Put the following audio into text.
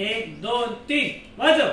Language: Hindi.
एक दोन तीन। वाजव